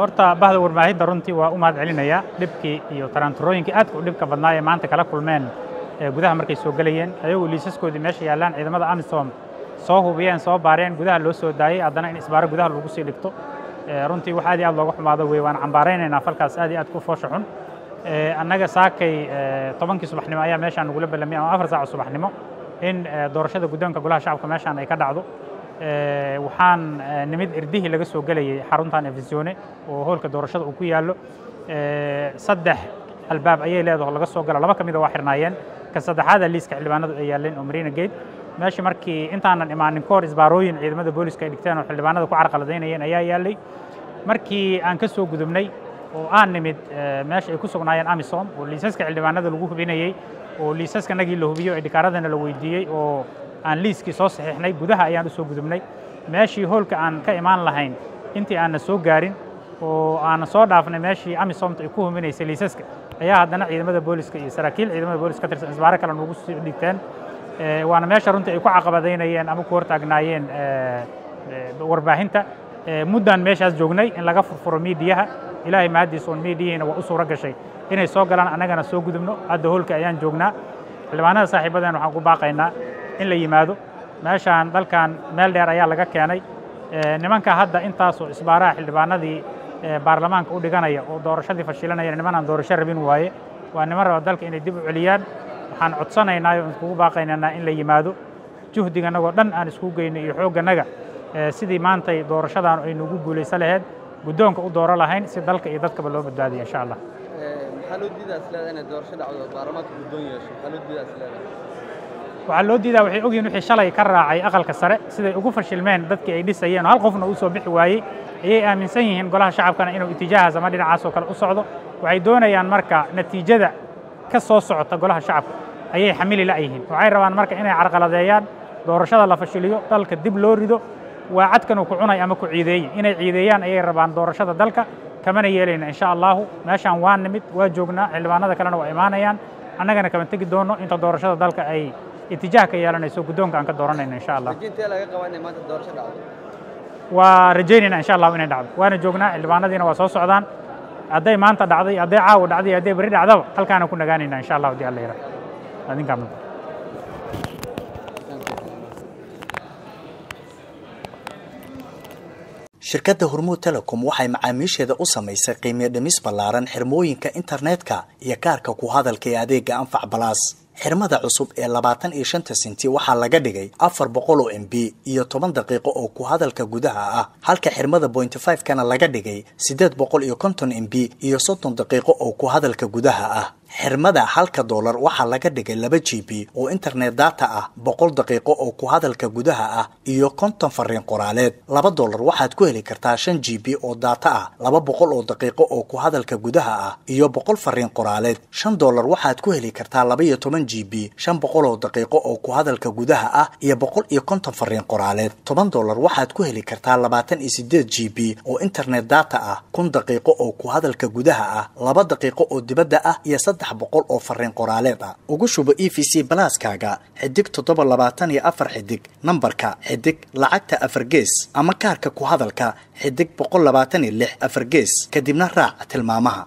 horta bahda warbaahinta runtii waa u mahad celinaya dhibkii iyo taraanturooyinkii aadka u dhibka badnaa ee maanta kala kulmeen gudaha markay soo gelayeen ayagoo liisaskoodii meesha yaallaan ciidamada amisom soo hubiyeen soo baareen gudaha loo soo daayey haddana in isbaaro gudaha lagu sii dhigto runtii wax aad iyo aad looga xumaado wey waan cambaaraynaynaa falkaas aad iyo aad ku foosha xun annaga saakay tobankii subaxnimo ayaa meeshaan nagula ballamiyay ama afar saaca subaxnimo in doorashada guddoonka golaha shacabka meeshaan ay ka dhacdo waxaan nimid irdihii laga soo gelayay xaruntan efisione oo hoolka doorashada uu ku yaallo. Saddex albaab ayay leedaho laga soo galo laba ka mida waa xirnaayeen. Ka saddexaada liiska xildhibaanadu ay yaaleen oo marina gate. Meeshii markii intaanan imaanin ka isbaarooyin ciidamada booliska ay dhigteen oo xildhibaanada ku carqaladaynayeen ayaa yaallay markii aan ka soo gudubnay oo aan nimid meesha ay ku sugnaayeen amisom oo liisaska xildhibaanada lagu hubinayey oo liisaska nagii la hubiyo ee dhikaaradana la weydiiyey oo aan liiskii soo saxiixnay gudaha ayaan u soo gudubnay. Meeshii hoolka aan ka imaan lahayn intii aanna soo gaarin oo aanna soo dhaafnay meeshii amisomta ay ku huminaysay liisaska ayaa haddana ciidamada booliska iyo saraakiil ciidamada booliska ka tirsan isbaaro kale nagu sii dhigteen. Waana meesha runtii ay ku caqabadaynayeen ama ku hortaagnaayeen warbaahinta. Muddaan meeshaas joognay in laga furfuro miidiyaha. Ilaahay mahaddiis oon miidiyihiina waa u suuro gashay. Inay soo galaan annagana soo gudubno. Hadda hoolka ayaan joognaa. Xildhibaanada saaxiibadeen waxaan ku baaqaynaa in la yimaado. Meeshaan dalkan meel dheer ayaa laga keenay. Nimanka hadda intaasoo isbaaraha xildhibaanadii baarlamaanka u dhiganaya oo doorashadii fashilanaya niman aan doorasho rabin waaye waa niman raba dalka inay dib u celiyaan. Waxaan codsanaynaa oo iskugu baaqaynaynaa in la yimaado. Juhdiganagoo dhan aan iskugu geyno iyo xoogganaga sidii maantay doorashadan ay nagu guulaysa laheyd guddoonka u dooro lahayn si dalka iyo dadkaba loo badbaadiyo insha allah waxaa loo diidaa waxay ogyihiin wixii shalay ka raacay aqalka sare siday ugu fashilmeen dadkii ay dhisayeen oo hal qofna uu soo bixi waayey. Ayay aaminsan yihiin golaha shacabkana inuu itijaahaas ama dhinacaasoo kale u socdo. Waxay doonayaan marka natiijada ka soo socota golaha shacabka ayay xamili la'yihiin waxay rabaan marka inay carqaladeeyaan doorashada la fashiliyo dalka dib loo rido waa cadkanuu ku cunay ama ku ciideeye inay ciideeyaan ayay rabaan doorashada dalka kamana yeelayna insha allahu meeshaan waa nimid waa joognaa xildhibaanada kalena waa imaanayaan. Annagana kama tegi doono inta doorashada dalka ay itijaah ka yeelanayso guddoonka aan ka dooranayno insha allah. Waa rajaynayna insha allahu inay dhacdo. Waana joognaa xildhibaanadiina waa soo socdaan. Hadday maanta dhacday hadday caawa dhacday hadday beri dhacdaba halkaana ku nagaanayna insha allahu haddii alla yidhaah adinkaa mid shirkadda hormuud telecom waxay macaamiisheeda u samaysay qiimiyo dhimis ballaaran xirmooyinka internetka iyo kaarka ku hadalka ee adeega anfac balaas xirmada cusub ee labaatan iyo shanta senti waxaa laga dhigay afar boqol oo m b iyo toban daqiiqo oo ku hadalka gudaha ah halka xirmada pointy five kana laga dhigay siddeed boqol iyo konton m b iyo soddon daqiiqo oo ku hadalka gudaha ah. Xirmada halka doolar waxaa laga dhigay laba g b oo internet data ah boqol daqiiqo oo ku hadalka gudaha ah iyo konton fariin qoraaleed. Laba doolar waxaad ku heli kartaa shan g b oo data ah laba boqol oo daqiiqo oo ku hadalka gudaha ah iyo boqol fariin qoraaleed. Shan doolar waxaad ku heli kartaa laba toban g b shan boqol oo daqiiqo oo ku hadalka gudaha ah iyo boqol iyo konton fariin qoraaleed. Toban doolar waxaad ku heli kartaa labaatan iyo sideed g b oo internet data ah kun daqiiqo oo ku hadalka gudaha ah laba daqiiqo oo dibadda ah iyo saddex boqol oo fariin qoraaleed ah. Ugu shubo e v c balaaskaaga xidig toddoba labaatan iyo afar xidig nambarka xidig lacagta afar gees ama kaarka ku hadalka xidig boqol labaatan iyo lix afar gees kadibna raac tilmaamaha